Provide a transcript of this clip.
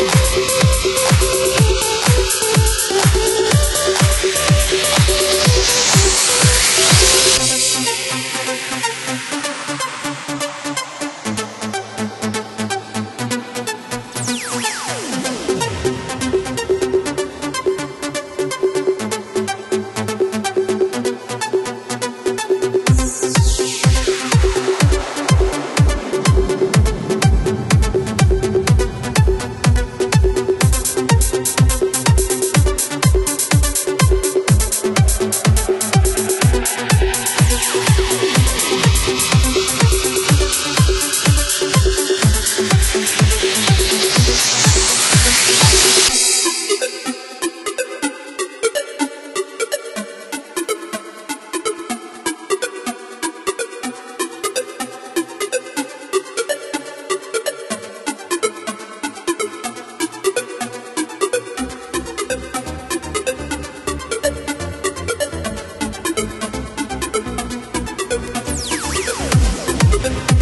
Música heaven.